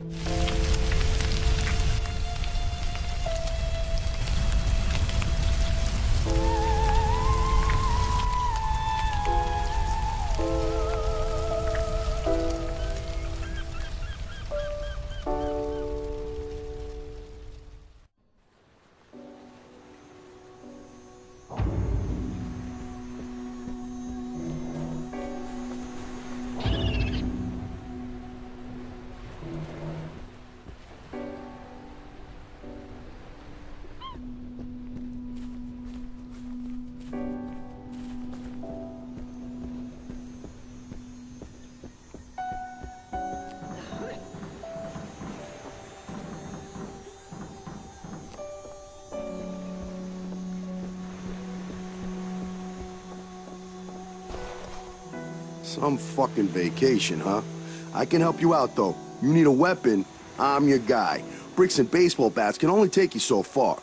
you Some fucking vacation, huh? I can help you out, though. You need a weapon, I'm your guy. Bricks and baseball bats can only take you so far.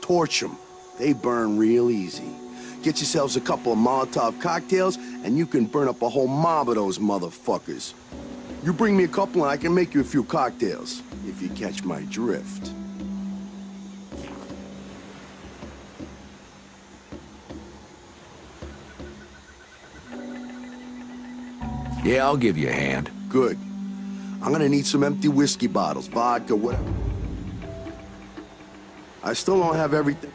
Torch them. They burn real easy. Get yourselves a couple of Molotov cocktails, and you can burn up a whole mob of those motherfuckers. You bring me a couple, and I can make you a few cocktails, if you catch my drift. Yeah, I'll give you a hand. Good. I'm gonna need some empty whiskey bottles, vodka, whatever. I still don't have everything.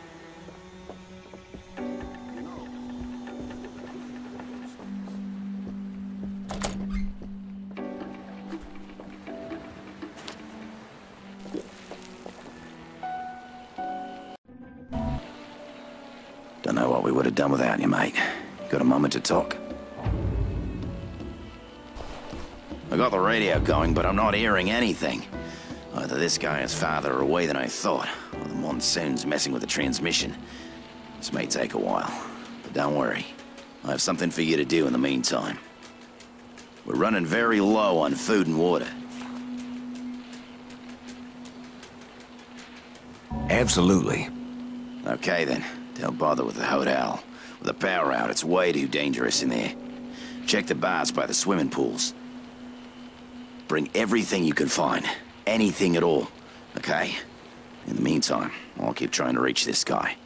Don't know what we would have done without you, mate. Got a moment to talk? Got the radio going, but I'm not hearing anything. Either this guy is farther away than I thought, or the monsoon's messing with the transmission. This may take a while, but don't worry. I have something for you to do in the meantime. We're running very low on food and water. Absolutely. Okay then, don't bother with the hotel. With the power out, it's way too dangerous in there. Check the bars by the swimming pools. Bring everything you can find. Anything at all. Okay? In the meantime, I'll keep trying to reach this guy.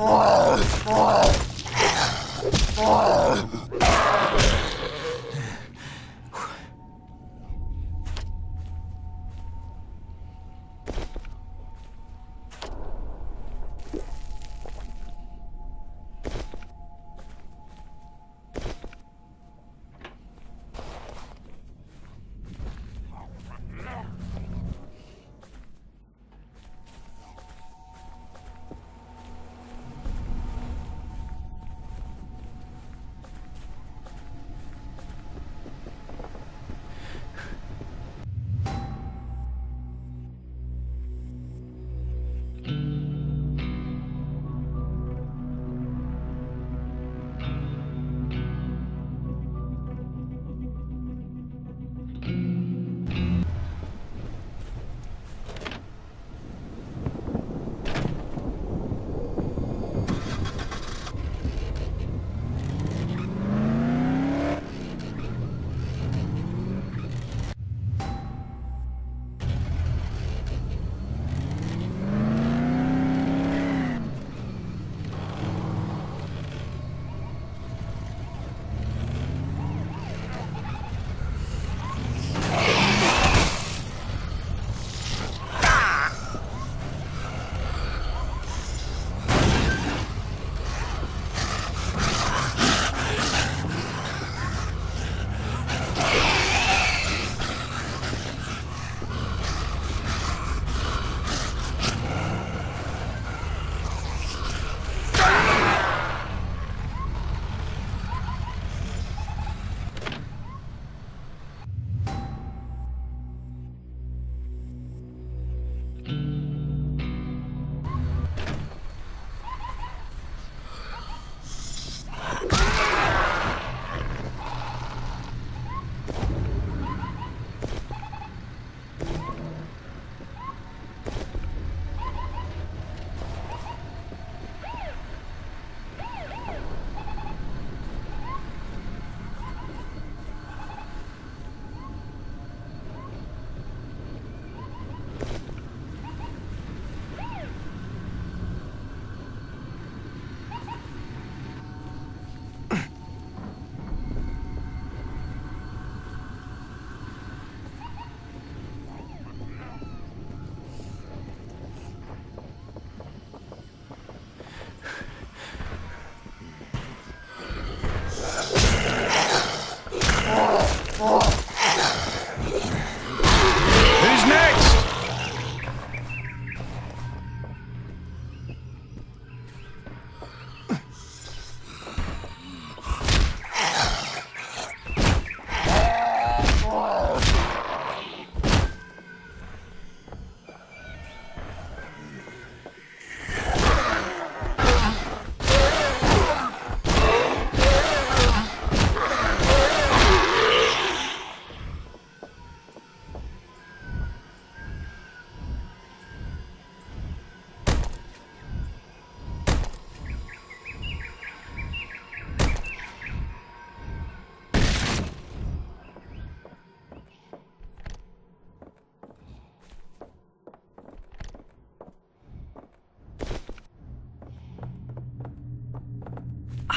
Oh!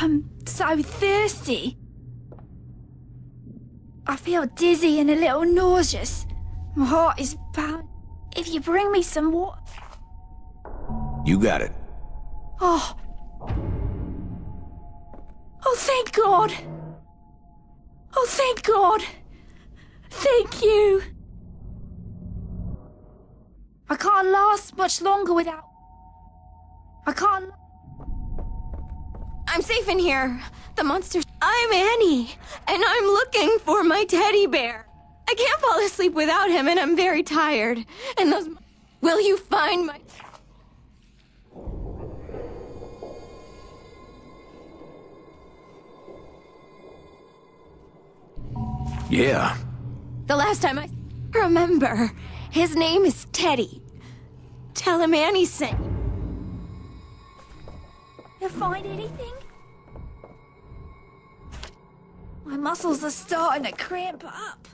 I'm so thirsty. I feel dizzy and a little nauseous. My heart is pounding. If you bring me some water. You got it. Oh. Oh, thank God. Oh, thank God. Thank you. I can't last much longer without. I can't. I'm safe in here. The monster. I'm Annie, and I'm looking for my teddy bear. I can't fall asleep without him, and I'm very tired. And those. Will you find my. Yeah. The last time I remember, his name is Teddy. Tell him Annie sent you. You find anything? My muscles are starting to cramp up.